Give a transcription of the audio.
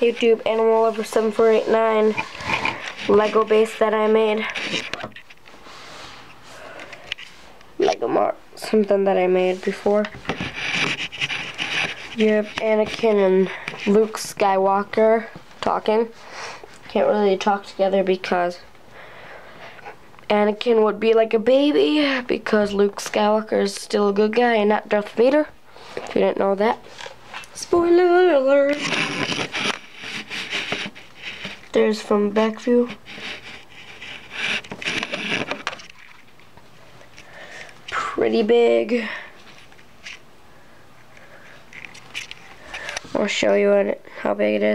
YouTube Animal Lover 7489 Lego base that I made. Lego Mark, something that I made before. You have Anakin and Luke Skywalker talking. Can't really talk together because Anakin would be like a baby because Luke Skywalker is still a good guy and not Darth Vader. If you didn't know that. Spoiler alert! There's from back view. Pretty big. I'll show you how big it is.